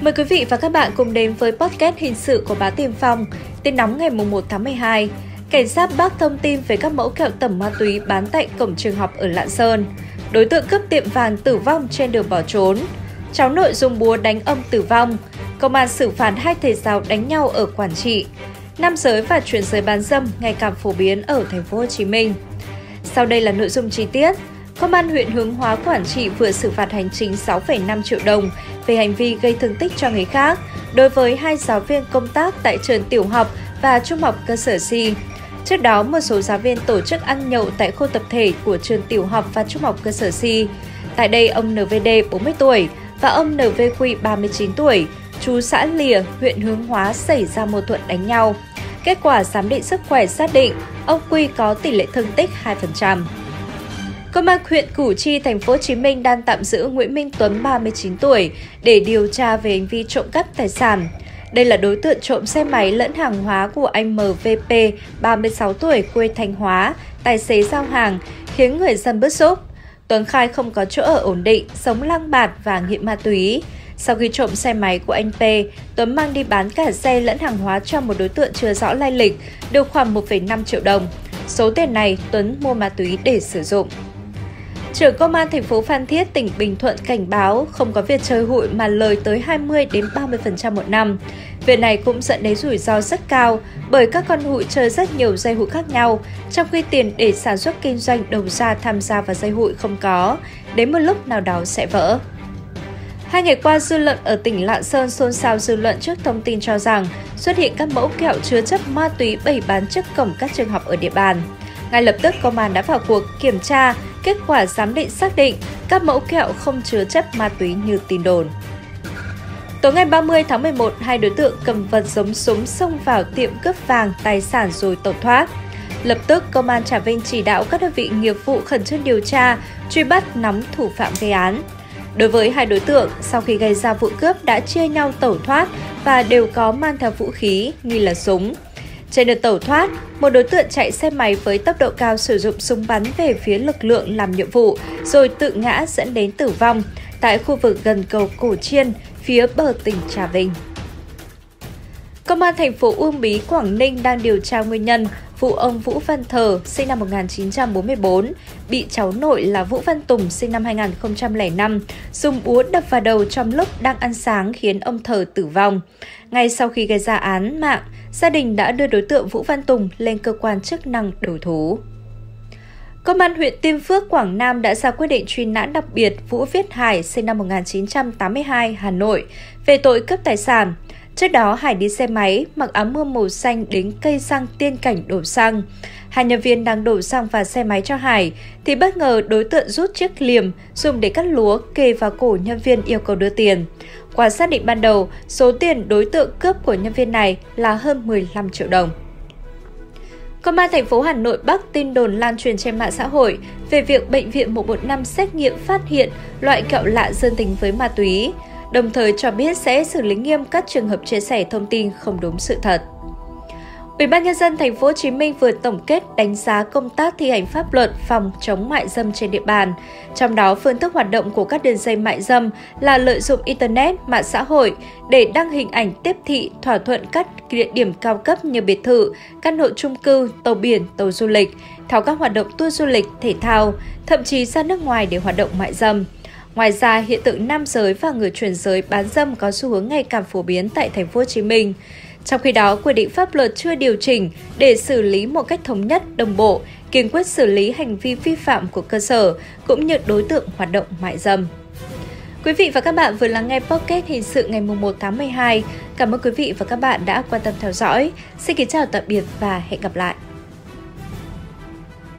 Mời quý vị và các bạn cùng đến với podcast hình sự của báo Tiền Phong, tin nóng ngày 1 tháng 12. Cảnh sát Bắc thông tin về các mẫu kẹo tẩm ma túy bán tại cổng trường học ở Lạng Sơn. Đối tượng cướp tiệm vàng tử vong trên đường bỏ trốn. Cháu nội dùng búa đánh ông tử vong. Công an xử phạt hai thầy giáo đánh nhau ở Quảng Trị. Nam giới và chuyển giới bán dâm ngày càng phổ biến ở thành phố Hồ Chí Minh. Sau đây là nội dung chi tiết. Công an huyện Hướng Hóa Quảng Trị vừa xử phạt hành chính 6,5 triệu đồng về hành vi gây thương tích cho người khác đối với hai giáo viên công tác tại trường tiểu học và trung học cơ sở Si. Trước đó, một số giáo viên tổ chức ăn nhậu tại khu tập thể của trường tiểu học và trung học cơ sở Si. Tại đây, ông NVD 40 tuổi và ông NVQ 39 tuổi, chú xã Lìa, huyện Hướng Hóa xảy ra mâu thuẫn đánh nhau. Kết quả giám định sức khỏe xác định ông Quy có tỷ lệ thương tích 2%. Công an huyện Củ Chi, thành phố Hồ Chí Minh đang tạm giữ Nguyễn Minh Tuấn 39 tuổi để điều tra về hành vi trộm cắp tài sản. Đây là đối tượng trộm xe máy lẫn hàng hóa của anh MVP, 36 tuổi, quê Thanh Hóa, tài xế giao hàng, khiến người dân bức xúc. Tuấn khai không có chỗ ở ổn định, sống lang bạt và nghiện ma túy. Sau khi trộm xe máy của anh P, Tuấn mang đi bán cả xe lẫn hàng hóa cho một đối tượng chưa rõ lai lịch, được khoảng 1,5 triệu đồng. Số tiền này Tuấn mua ma túy để sử dụng. Trưởng công an thành phố Phan Thiết, tỉnh Bình Thuận cảnh báo không có việc chơi hụi mà lời tới 20 đến 30% một năm. Việc này cũng dẫn đến rủi ro rất cao bởi các con hụi chơi rất nhiều dây hụi khác nhau, trong khi tiền để sản xuất kinh doanh đầu ra tham gia vào dây hụi không có, đến một lúc nào đó sẽ vỡ. Hai ngày qua, dư luận ở tỉnh Lạng Sơn xôn xao dư luận trước thông tin cho rằng xuất hiện các mẫu kẹo chứa chất ma túy bày bán trước cổng các trường học ở địa bàn. Ngay lập tức, công an đã vào cuộc kiểm tra, kết quả giám định xác định các mẫu kẹo không chứa chất ma túy như tin đồn. Tối ngày 30 tháng 11, hai đối tượng cầm vật giống súng xông vào tiệm cướp vàng tài sản rồi tẩu thoát. Lập tức, Công an Trà Vinh chỉ đạo các đơn vị nghiệp vụ khẩn trương điều tra, truy bắt nắm thủ phạm gây án. Đối với hai đối tượng, sau khi gây ra vụ cướp đã chia nhau tẩu thoát và đều có mang theo vũ khí nghi là súng. Trên đường tẩu thoát, một đối tượng chạy xe máy với tốc độ cao sử dụng súng bắn về phía lực lượng làm nhiệm vụ rồi tự ngã dẫn đến tử vong tại khu vực gần cầu Cổ Chiên, phía bờ tỉnh Trà Vinh. Công an thành phố Uông Bí, Quảng Ninh đang điều tra nguyên nhân vụ ông Vũ Văn Thờ, sinh năm 1944, bị cháu nội là Vũ Văn Tùng, sinh năm 2005, dùng búa đập vào đầu trong lúc đang ăn sáng khiến ông Thờ tử vong. Ngay sau khi gây ra án mạng, gia đình đã đưa đối tượng Vũ Văn Tùng lên cơ quan chức năng đầu thú. Công an huyện Tiên Phước, Quảng Nam đã ra quyết định truy nã đặc biệt Vũ Viết Hải, sinh năm 1982, Hà Nội, về tội cướp tài sản. Trước đó, Hải đi xe máy, mặc áo mưa màu xanh đến cây xăng tiên cảnh đổ xăng. Hai nhân viên đang đổ xăng vào xe máy cho Hải, thì bất ngờ đối tượng rút chiếc liềm dùng để cắt lúa kề vào cổ nhân viên yêu cầu đưa tiền. Qua xác định ban đầu, số tiền đối tượng cướp của nhân viên này là hơn 15 triệu đồng. Công an thành phố Hà Nội Bắc tin đồn lan truyền trên mạng xã hội về việc bệnh viện 115 xét nghiệm phát hiện loại kẹo lạ dương tính với ma túy đồng thời cho biết sẽ xử lý nghiêm các trường hợp chia sẻ thông tin không đúng sự thật. Ủy ban nhân dân thành phố Hồ Chí Minh vừa tổng kết đánh giá công tác thi hành pháp luật phòng chống mại dâm trên địa bàn. Trong đó, phương thức hoạt động của các đường dây mại dâm là lợi dụng internet, mạng xã hội để đăng hình ảnh tiếp thị, thỏa thuận các địa điểm cao cấp như biệt thự, căn hộ chung cư, tàu biển, tàu du lịch, theo các hoạt động tour du lịch, thể thao, thậm chí ra nước ngoài để hoạt động mại dâm. Ngoài ra, hiện tượng nam giới và người chuyển giới bán dâm có xu hướng ngày càng phổ biến tại thành phố Hồ Chí Minh. Trong khi đó, quy định pháp luật chưa điều chỉnh để xử lý một cách thống nhất, đồng bộ, kiên quyết xử lý hành vi vi phạm của cơ sở cũng như đối tượng hoạt động mại dâm. Quý vị và các bạn vừa lắng nghe podcast hình sự ngày 1 tháng 12. Cảm ơn quý vị và các bạn đã quan tâm theo dõi. Xin kính chào tạm biệt và hẹn gặp lại.